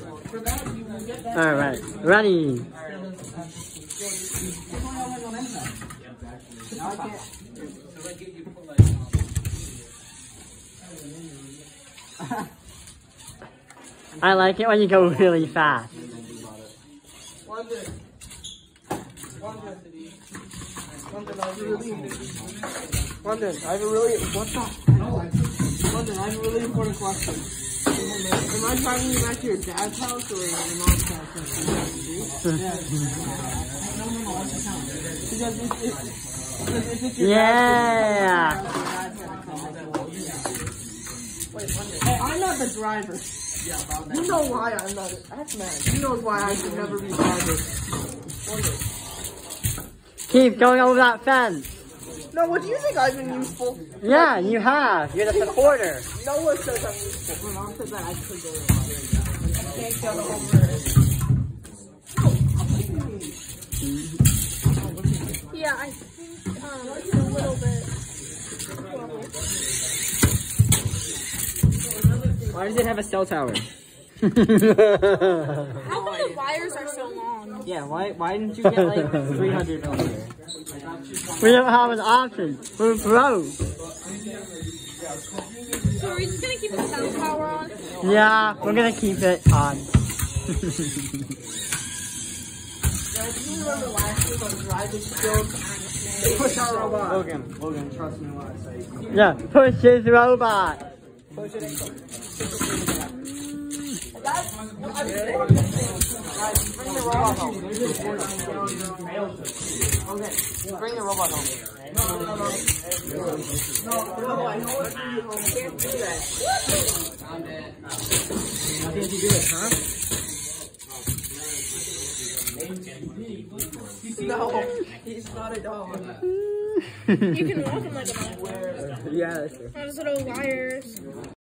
All right, ready. I like it when you go really fast. London. I have a really what the London, I have a really important question. Am I driving you back to your dad's house or your mom's house? Because it's, it's, because if Yeah. Hey, I'm not the driver. You know why I'm not. That's mad. You know why I should never be driver. Keep going over that fence. No, what do you think I've been useful? Yeah, you have. You're the supporter. Noah says I'm useful. My mom said that I could go over. I can't get over it. Yeah, I think um, a little bit. Why does it have a cell tower? How come the wires are so long? Yeah, why why didn't you get like 300 millimeter? we don't have an option. We're broke. So are we just gonna keep the sound power on? Yeah, we're gonna keep it on. Guys, do you remember last week on driving skills? Push our robot. Logan, Logan, trust me when I say. Yeah, push his robot. Push it in. That's what I'm saying. Guys, bring the robot home. Okay, bring the robot home. No, no, no. No, no, I know it's bring you. I can't do that. How did you do it, huh? No, he's not a dog. You can walk him like a dog. Yeah, that's true. Those little wires.